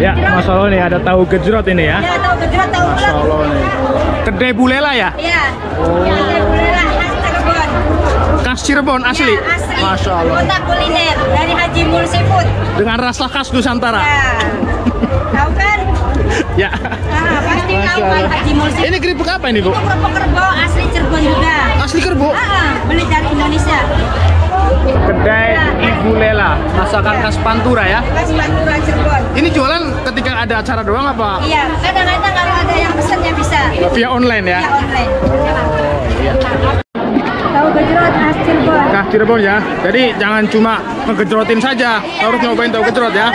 Ya, Masya Allah nih ada tahu gejrot ini ya. Ya, tahu gejrot, tahu Masya bulat. Allah nih. Kedai Bulela ya? Iya. Ya, saya bulela khas Cirebon. Khas Cirebon asli. Ya, asli. Masya Allah. Kota kuliner dari Haji Mul Seafood. Dengan rasa khas Nusantara. Ya. Tahu kan? Ya. Ah, pasti Masya tahu kan. Haji Mul Seafood. Ini keripik apa ini, Bu? Itu kerupuk kerbau asli Cirebon juga. Asli kerbo. Ah, ah, beli dari Indonesia. Kedai Ibu Lela, masakan khas Pantura ya. Khas Pantura Cirebon. Ini jualan ketika ada acara doang apa? Iya, kadang-kadang kalau ada yang pesen ya bisa. Via online ya? Ya online. Iya. Tahu gejrot khas Cirebon. Khas Cirebon ya. Jadi jangan cuma ngegejrotin saja, harus nyobain tahu gejrot ya.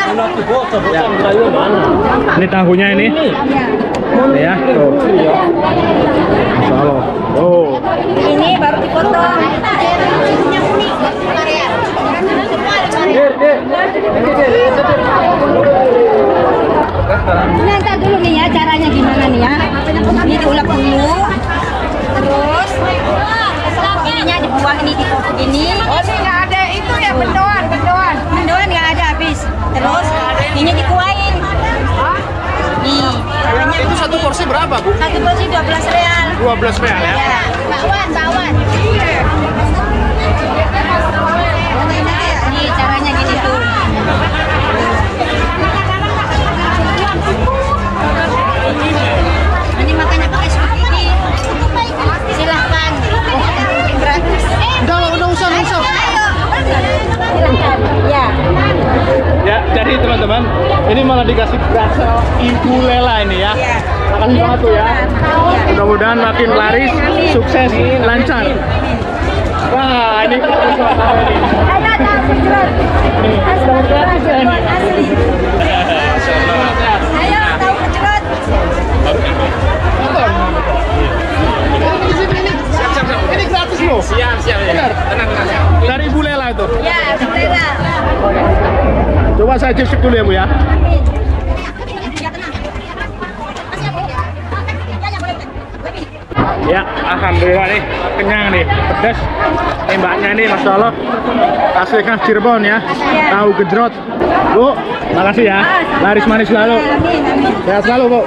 Ya. Ini tahunya ini. Iya. Ya, tuh. Masya Allah. Oh, Ini baru dipotong. Ini ntar dulu nih ya caranya gimana nih ya. Ini diulek dulu. Terus ininya dibuang ini di begini. Oh ini nggak ada itu ya bendoan, bendoan. Mendoan nggak ada habis. Terus ini dikuain. Nih, caranya itu satu porsi berapa, Bu? satu porsi 12 real. 12 real ya. Ya, bakwan, bakwan. Malah dikasih berasal Ibu Lela ini ya. Iya. Makasih banget tuh ya. Iya. Mudah-mudahan makin laris, sukses, lancar. Wah, ini Ayo tahu. Ini gratis loh. Siap, siap. Tenang, tenang. Dari Ibu Lela itu. Ya, selera. Coba saya cicip dulu ya, Bu ya. Ya alhamdulillah nih, kenyang nih, pedas. Ini mbaknya nih, masya Allah, asli khas Cirebon ya, tahu gejrot. Bu, makasih ya, laris manis selalu. Sehat selalu, Bu.